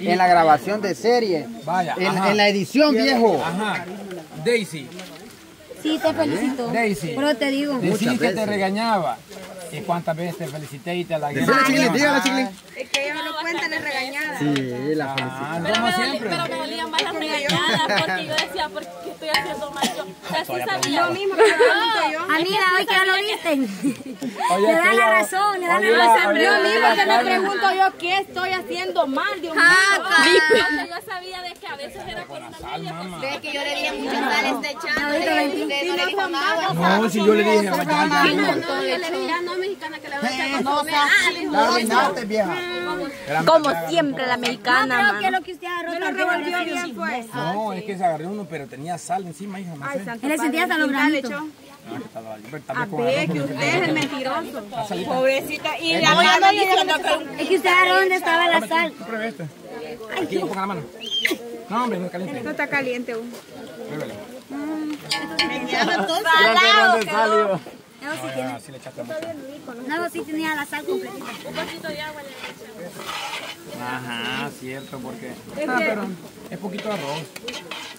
en la grabación de serie. Vaya, En, la edición, viejo. Ajá. Daisy, Sí, te felicito. Daisy. Pero te digo. Que te regañaba. ¿Y cuántas veces te felicité y te la Dígale, chiquilín, dígale, chiquilín. Es que ellos no cuentan las regañadas. Sí, la. Ah, Pero como me, siempre. pero me dolían más las regañadas porque yo decía, ¿por qué estoy haciendo mal yo? O sea, sí sabía. Lo mismo que me pregunto yo. Amiga, hoy que ya lo viste. Oye, Le da la razón, le da la razón. Yo mismo que me pregunto yo qué estoy haciendo mal, Dios mío. Yo sabía de que a veces era por una que yo le dije muchas sales de chance. Usted no le dijo nada. No, si yo le dije, vaya, No, vaya. Mexicana, que a No. Ah, La arruinaste, vieja. Como siempre, la No, mexicana, pero que mano. lo que usted agarró Me lo también revolvió ahora sí. bien, pues. No, es que se agarró uno, pero tenía sal encima, hija, no sé. Él le sentía hasta los granitos. Ah, A ver, que usted es el mentiroso. Pobrecita. Y la Oye, mano diciendo que Es que usted agarró donde estaba la sal. Este. Aquí, ponga la mano. No, hombre, no es caliente. No está caliente aún. Salado quedó. No, sí tiene. Ah, sí le echaste mucho. No, sí tenía la sal completita. un poquito de agua le eché. Ajá, cierto, porque... Ah, pero es poquito arroz.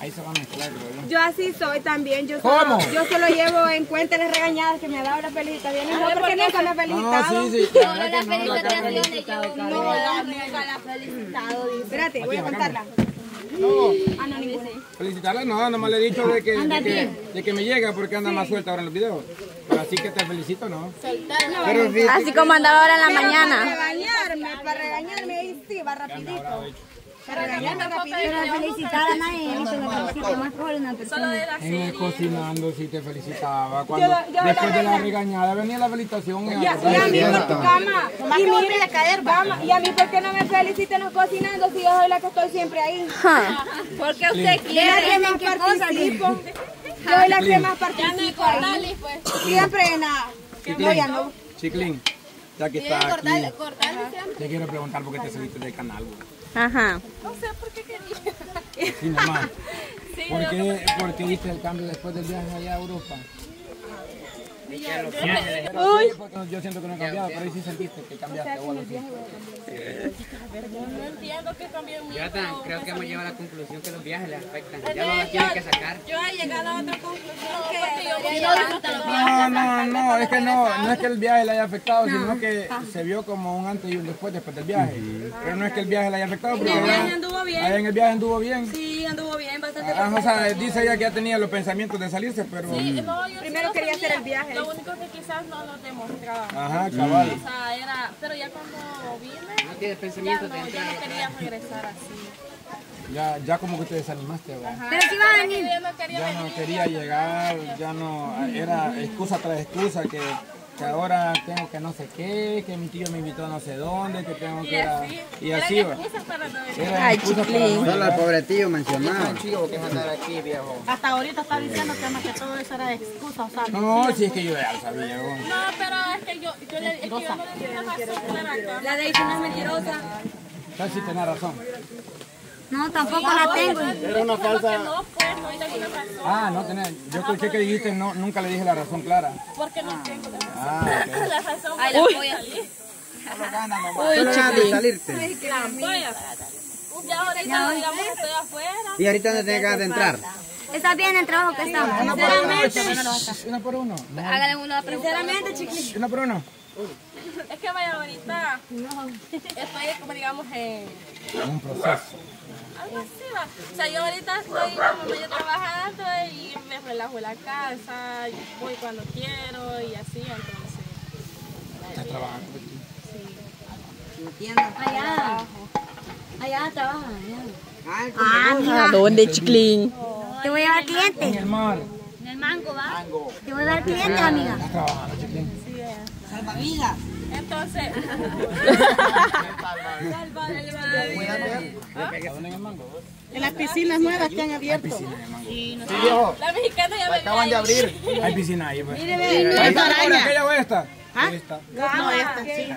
Ahí se va a mezclar, creo yo. Así soy también. Yo ¿Cómo? Solo, yo solo llevo en cuenta las regañadas que me ha dado la felicitación. No, porque nunca me ha No, felicitado. sí, sí. la verdad las no, felicitaciones yo No, nunca la ha felicitado. Espérate, voy a contarla. Ah, no, ninguna. Felicitarla, no, nomás le he dicho de que, de que, de que me llega porque anda más suelta ahora en los videos. Así que te felicito, ¿no? Pero Así como andaba ahora en la Para mañana. regañarme, para regañarme, ahí sí, va rapidito. Pero felicitar a nadie más por una persona. En el cocinando sí te felicitaba. Cuando, Yo- yo después la de la regañada venía la felicitación. Y a, y a mí por tu cama. Y mire, a caer, vamos, y a mí, ¿por qué no me felicitan los cocinando si yo soy la que estoy siempre ahí? Porque usted Yo la que más participo. Yo soy la que más participo ahí. Pues. Siempre en la... No, ya no. Chiclín, ya que está aquí, te quiero preguntar por qué te saliste del canal. güey. Ajá. No sé por qué quería. Sí, nomás. Sí, ¿Por qué, ¿Por qué diste el cambio después del viaje allá a Europa? Yo siento que no he cambiado, pero ahí sí sentiste que cambiaste o algo así. No entiendo que en. Jonathan, creo que hemos llegado a la conclusión que los viajes le afectan. Ya no las tienen que sacar. Yo he llegado a otra conclusión que yo No, no, no, es que no, no es que el viaje le haya afectado, sino que se vio como un antes y un después después del viaje. Pero no es que el viaje le haya afectado, porque el viaje anduvo bien. allá en el viaje anduvo bien. Ah, o sea, dice ella que ya tenía los pensamientos de salirse, pero... No, yo Primero quería hacer el viaje. Lo único que quizás no lo demostraba. Ajá, cabal. O sea, era, pero ya cuando vine, No ya no, ya quería regresar así. Ya, ya como que te desanimaste, ¿verdad? Pero sí va a venir. Yo no quería Ya no quería llegar, ya no, era excusa tras excusa, que, que ahora tengo que no sé qué, que mi tío me invitó a no sé dónde, que tengo que ir a... Y así va. Ay, chiquilín. no Solo llegar. pobre tío mencionaba. chivo que andar aquí, viejo. Hasta ahorita está diciendo que más que todo eso era excusa, o sea, No, si es que yo ya lo sabía. No, pero es que yo, yo, le, es que yo no le dije razón para acá. La de no es mentirosa. Casi sí tenés razón. No, tampoco la tengo. Era una falsa... No, pues, no tengo una razón. Ah, no tenés. Yo escuché que dijiste, no, nunca le dije la razón clara. Porque no tengo la razón. Ah, ok. La razón para salir. Solo ganas de salirte. Voy a- Ya ahorita, digamos que estoy afuera. ¿Y ahorita dónde tenés ganas de entrar? Está bien el trabajo que estamos. Uno. Una por uno. No, Hágale una pregunta. Sinceramente, chiquillos. Una por uno. Es que vaya ahorita. Estoy como digamos en Un proceso. Algo así va. O sea, yo ahorita estoy como medio trabajando y me relajo en la casa, voy cuando quiero y así, entonces. Estás trabajando. Allá. Allá trabaja. allá. ¿A dónde, chiclín? Te voy a llevar En clientes. el mar. En el mango, ¿va? Te voy a llevar clientes, amiga. Estás trabajando, chiquín. Entonces, ¿A dónde en el mango? en las piscinas nuevas que han abierto. Sí, viejo. la mexicana ya me Acaban de abrir. Hay piscina ahí, pues. esta araña. ¿Aquella esta? Esta. No, esta sí.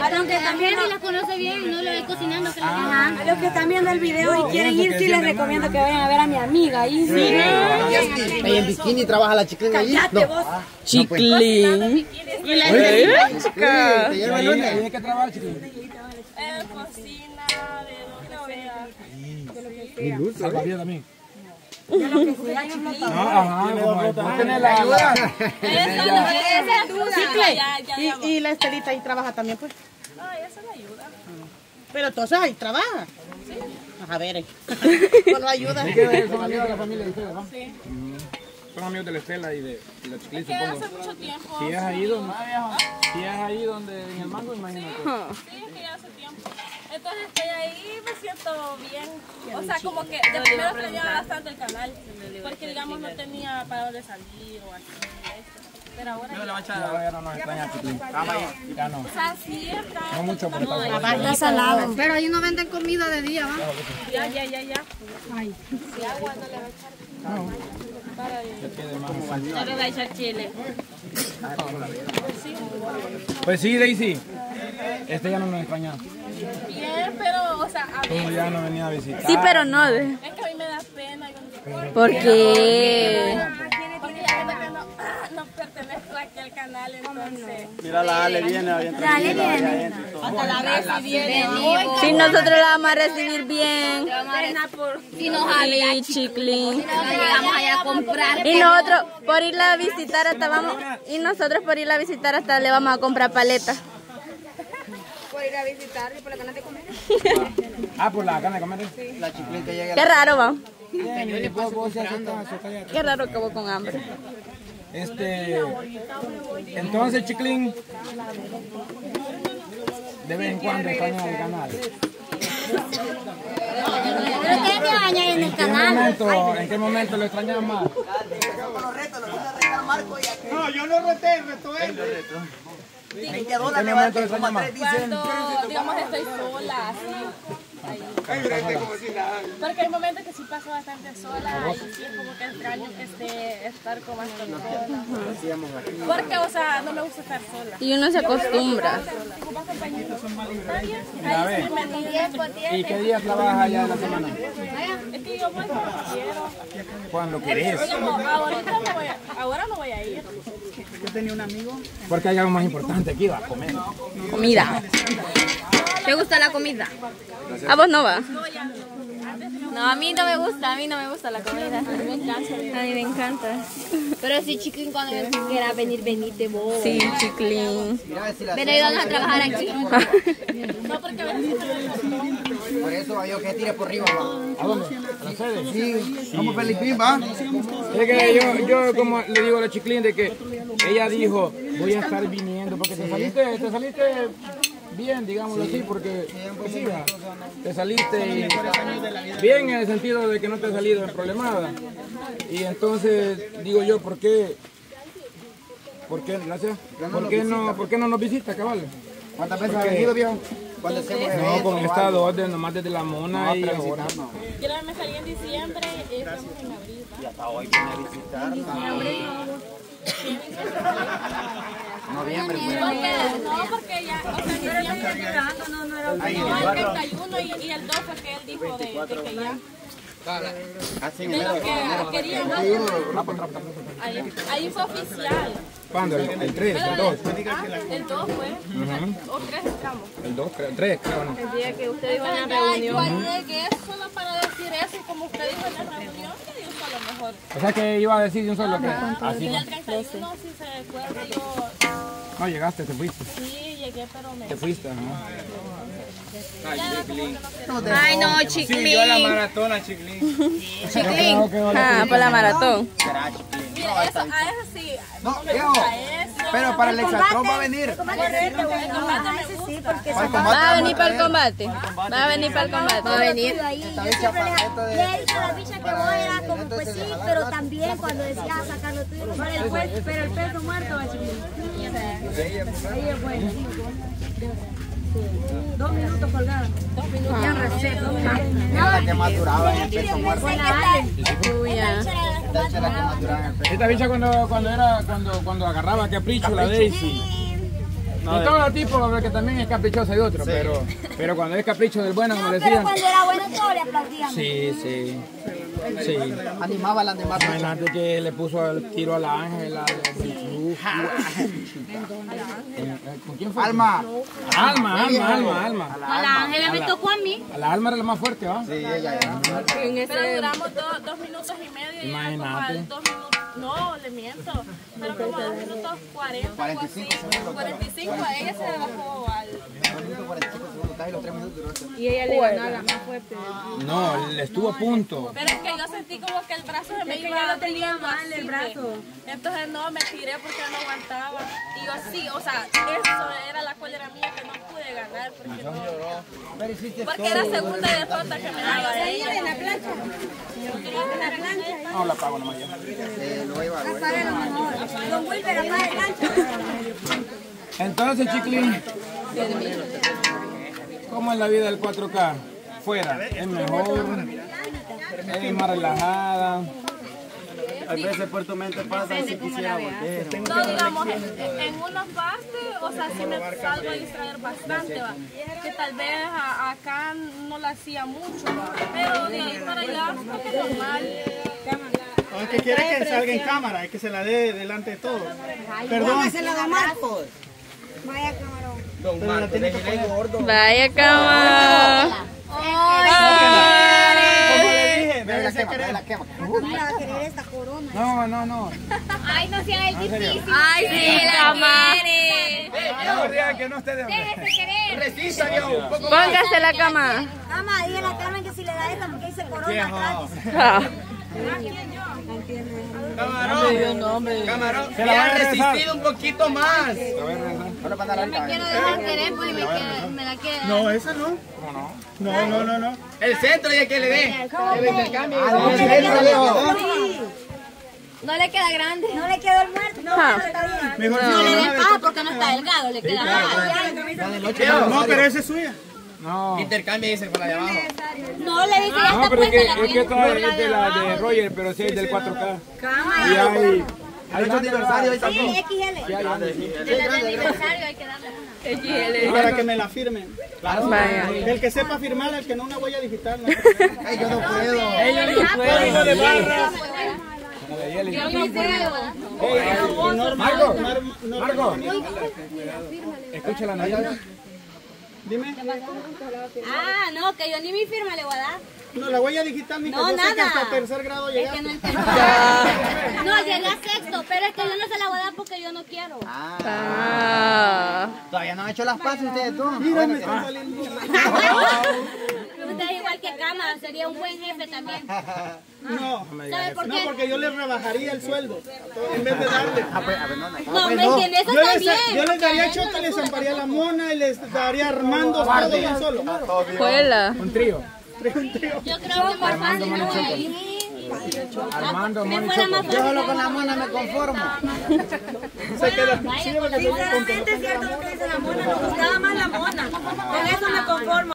A los que también si las conoce bien, no lo ve cocinando. Que Ajá. A los que están viendo el video y quieren ir, sí les recomiendo que vayan a ver a mi amiga. Ahí sí. Ahí en bikini trabaja la allí. No. vos. Chiclín. Y la Te lleva el que eh, cocina, de donde sea. Mi luz, Salvavidas también. De lo que sea, ajá, la... la- ya, Y, la Estelita ahí trabaja también, pues. Me ayuda. Pero entonces ahí trabaja. A ver, eh. no ayuda. ¿De qué son amigos de la familia de ustedes, ¿no? Sí. Son amigos de la Estela y de, la Chiquilín, supongo. hace mucho tiempo. Si es ahí donde... Si es ahí donde... En el mango, imagínate. Sí, que ya. Entonces estoy ahí, me siento bien. O sea, como que de primero extrañaba bastante el canal. Porque, digamos, no tenía para dónde salir o así. Pero ahora ya. Ya, no nos extraña. Ya no. O sea, sí está. No mucho por Está salado. Pero ahí no venden comida de día, ¿va? Ya, ya, ya, ya. No le va a echar chile. Pues sí, Daisy. Este ya no nos extraña. Bien, pero, o sea, a Como ya no venía a visitar. Sí, pero no. Es que a mí me da pena. Yo. ¿Por qué? Porque ya que no, no pertenezco aquí al canal, entonces. Mira, la Ale viene bien Dale, viene. Hasta la vez si viene. Si nosotros la vamos a recibir bien. Si nos Y chiclín. llegamos allá a comprar. Y nosotros por irla a visitar hasta vamos. Y nosotros por irla a visitar hasta le vamos a comprar paletas. Por ir a visitar y por la ganas de comer. Ah, por la carne de comer. La Chiquilín que llega. Qué raro va. Qué raro que vos con hambre. Este, entonces, Chiclín, de vez en cuando extraña el canal. Pero ustedes me bañan en el ¿En qué canal. momento, en qué momento lo extrañas más? No, yo no reté, reto él. ¿En qué momento lo extrañas más? Cuando, digamos, estoy sola, así. ahí. Porque hay momentos que sí paso bastante sola y sí es como que extraño este, estar con más personas. Porque, o sea, no me gusta estar sola. Y uno se acostumbra. ¿y qué días trabajas allá de la semana? Es que yo cuando quiero. Cuando querés. Ahorita no voy a, ahora no voy a ir. Porque hay algo más importante aquí, va a comer. Comida. ¿Te gusta la comida? ¿A vos no va? No, a mí no me gusta, a mí no me gusta la comida. A mí me encanta. A mí me encanta. Pero si chiquín cuando quiera venir, venite vos. Sí, chiclín. Ven, ayúdanos a trabajar aquí. No, porque a veces Por eso yo que tire por arriba. va. ¿A dónde? ¿A la sede? Sí, como Felipín, va. Es que yo, yo como le digo a la Chiclín de que ella dijo, voy a estar viniendo porque te saliste, te saliste bien, digámoslo así, porque pues sí, te saliste y bien en el sentido de que no te has salido en problemada. Y entonces digo yo, ¿por qué? ¿Por qué? Gracias. ¿Por qué no, por qué no nos visita, cabal? ¿Cuántas veces ha venido, viejo? Cuando se No, con esta orden nomás desde la mona y ahora. quiero me salí en diciembre y estamos en abril. ¿va? Hasta hoy viene a visitar. Noviembre, pues. No, porque ya, o sea, diciembre no, no, el 31 y, y el 2 fue que él dijo de, de que ya, Así que queríamos. Ahí, ahí fue oficial. ¿Cuándo? El, el 3, el 2. Ah, el 2 fue, o 3 estamos. El 2, el 3, creo, ¿no? El día que usted iba a Ya, una yo reunión. llegué solo para decir eso y como usted dijo en la reunión, que dijo a lo mejor. O sea que iba a decir de un solo que así. Y el 31, si se recuerda, yo No llegaste, te fuiste. sí llegué, pero me... Te fuiste, ajá. Ay, no, chiquilín. maratona, Chiquilín. Yo creo que ahora Ah, por la maratón. Mira, eso, a eso sí, No, viejo. a eso. Pero para el exatlón va a venir. ¿Va a venir para el combate? ¿Va a venir para el combate? Va a venir. Le dije a la bicha que vos era como, pues sí, pero también cuando decía sacar lo tuyo, pero el peso muerto va a subir. Ahí es bueno. Dos minutos colgados. Dos minutos. Ya recé, dos minutos. la que más duraba en el peso muerto. Esta bicha cuando, cuando era, cuando, cuando agarraba capricho la Daisy. No, de todo tipo, porque también es caprichosa de otro, pero, pero cuando es capricho del bueno, como Pero decían. cuando era bueno todos le aplaudíamos. Sí, sí. Sí. Animaba a las demás. Imagínate que le puso el tiro a la Ángela, ¿Con quién fue? Alma. Alma, Alma, Alma, Alma. A la Ángela me tocó a mí. A la Alma era la más fuerte, ¿va? Sí, ella ya. Pero duramos do- dos minutos y medio y era como Imagínate. al dos minutos. No, le miento. Pero como a dos minutos 40, algo así. 45, a ella se le bajó al. 45 segundos, casi los 3 minutos duró esto. Y ella le ganó a la más fuerte. No, le estuvo a punto. Pero es que yo sentí como que el brazo se me Es que iba ya lo tenía mal el brazo. Entonces no, me tiré porque no aguantaba. Y yo sí, o sea, eso era la cólera mía que no pude ganar porque no. Porque era segunda derrota que me daba ella. En la plancha. En la plancha. No, la pago nomás ya. Eh, lo voy a llevar. Apague lo mejor. Don Wilber, apague el gancho. Entonces, Chiclín, ¿cómo es la vida del 4K? Fuera, es mejor, es más relajada. A veces Puerto Mente pasa si quisiera volver. No, digamos, en, una parte, o sea, sí me salgo a distraer bastante, va. Que tal vez a- acá no la hacía mucho, va. Pero de ahí para allá, creo que es normal. Es que quiere que salga en cámara, es que se la dé delante de todos. Perdón. Se la da Marcos. Vaya camarón. Pero la tiene que poner. Vaya cama. Como le dije, Ve la déjese quema, ve querer. la quema. Mira, va a querer esta corona. No, no, no. Ay, no sea el difícil. Ay, sí, cama. que no esté de Déjese querer. Resista, poco Póngase la cama. Cama, dígale a Carmen que si le da esta porque dice corona atrás. Ah. Camarón. Camarón. Se la va a resistido un poquito más. Dar la Quiero dejar querer porque me, queda- me la queda. No, esa no. No, no, no, no. El centro ya que le dé. El intercambio. No le queda grande. No le quedó el muerto. No, Ah. está bien. Mejor No le no, des no, paja porque no está delgado, le queda grande. no, pero esa es suya. No. Intercambio dice con la de abajo. No le dice ya No, está pero es que, puesta la es que esta es de la de Roger, pero sí es del 4K. cama. Y hay... Hay otro aniversario ahí Sí, también. XL. En la de aniversario hay que darle una. Para que me la firmen. Vaya. El que sepa firmar, el que no una huella digital. No. Ay, yo no puedo. Código de barra. Yo no puedo. Marco, Mar- no- Marco. Escucha la nariz. Dime. Ah, no, que yo ni mi firma le voy a dar. No, la huella digital, mi No, yo sé que nada. hasta tercer grado Es que llegaste. no entendí. No, llegué a sexto, pero es que yo no se la voy a dar porque yo no quiero. Ah. Todavía no han hecho las paces ustedes dos. Mira, me que Cama, sería un buen jefe también. No, ¿Sabe por no, porque yo le rebajaría el sueldo en vez de darle. Ah, pues, a ver, no, no. No, me entiende, eso Yo les, también. yo les daría choque, les zamparía la mona y les daría armando todo un solo. Juela. Un trío. Yo creo que más fácil no es. Armando, Me Moni fuera Choco. más Yo fácil. solo con la mona me conformo. Se queda. Sinceramente es cierto lo que dice la mona, me gustaba más la mona. Con eso me conformo.